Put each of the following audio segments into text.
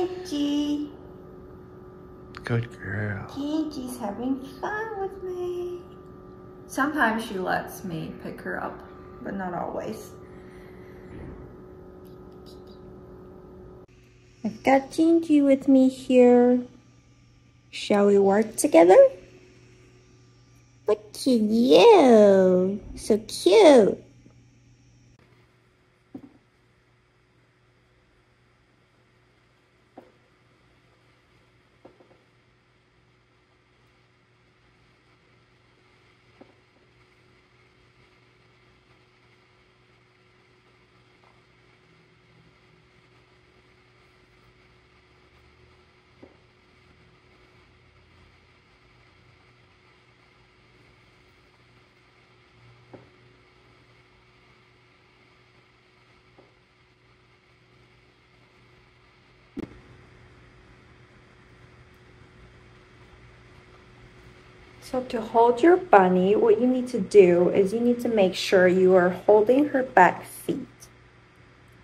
Gingy. Good girl. Gingy's having fun with me. Sometimes she lets me pick her up, but not always. I've got Gingy with me here. Shall we work together? Look at you. So cute. So to hold your bunny, what you need to do is you need to make sure you are holding her back feet.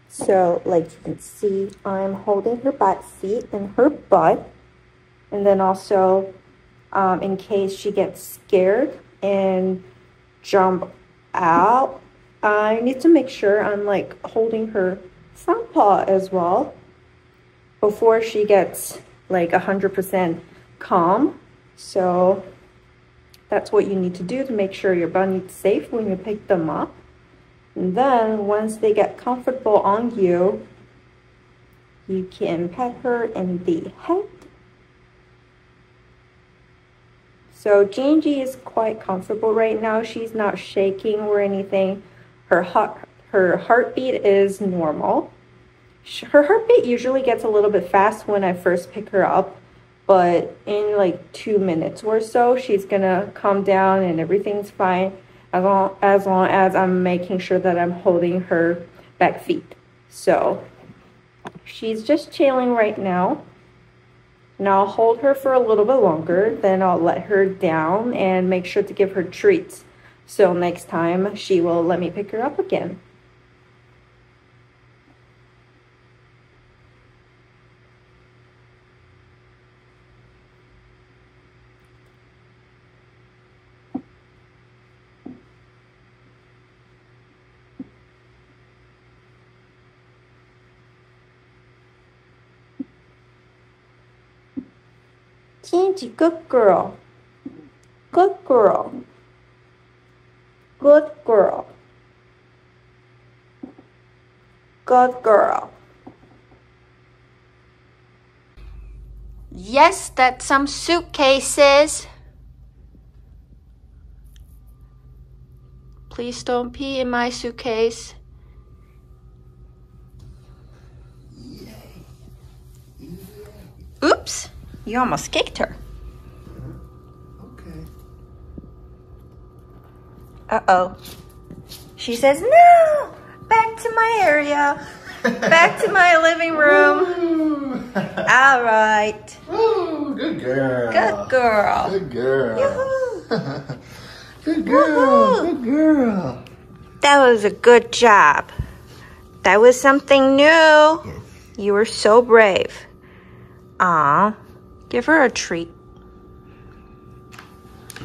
So like you can see, I'm holding her back feet and her butt. And then also, um, in case she gets scared and jump out, I need to make sure I'm like holding her front paw as well before she gets like 100% calm. So that's what you need to do to make sure your bunny's safe when you pick them up. And then once they get comfortable on you, you can pet her in the head. So Gingy is quite comfortable right now. She's not shaking or anything. Her heart, her heartbeat is normal. Her heartbeat usually gets a little bit fast when I first pick her up but in like two minutes or so, she's gonna calm down and everything's fine as long as, long as I'm making sure that I'm holding her back feet. So she's just chilling right now. Now I'll hold her for a little bit longer, then I'll let her down and make sure to give her treats. So next time she will let me pick her up again. Gingy, good girl. Good girl. Good girl. Good girl. Yes, that's some suitcases. Please don't pee in my suitcase. Oops. You almost kicked her. Okay. Uh-oh. She says, no, back to my area. back to my living room. All right. Ooh, good girl. Good girl. Good girl. Good girl. Good girl. That was a good job. That was something new. Yes. You were so brave. Aw. Give her a treat.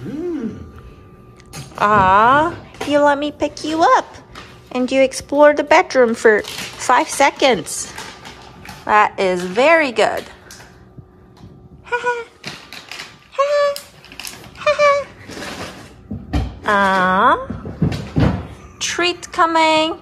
Mm. Ah, you let me pick you up. And you explore the bedroom for five seconds. That is very good. Ah, treat coming.